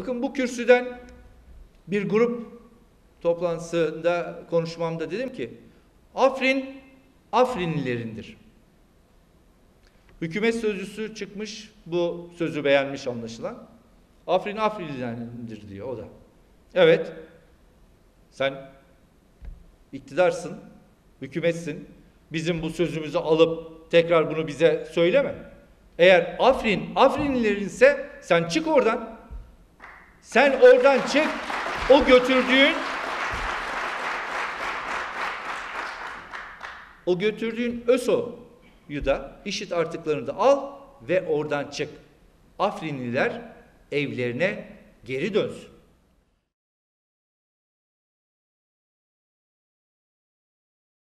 Bakın bu kürsüden bir grup toplantısında konuşmamda dedim ki Afrin Afrinlilerindir. Hükümet sözcüsü çıkmış bu sözü beğenmiş anlaşılan. Afrin Afrinlilerindir diyor o da. Evet. Sen iktidarsın, hükümetsin. Bizim bu sözümüzü alıp tekrar bunu bize söyleme. Eğer Afrin Afrinlilerinse sen çık oradan. Sen oradan çık. O götürdüğün o götürdüğün ÖSO'yu da işit artıklarını da al ve oradan çık. Afrinliler evlerine geri dönsün.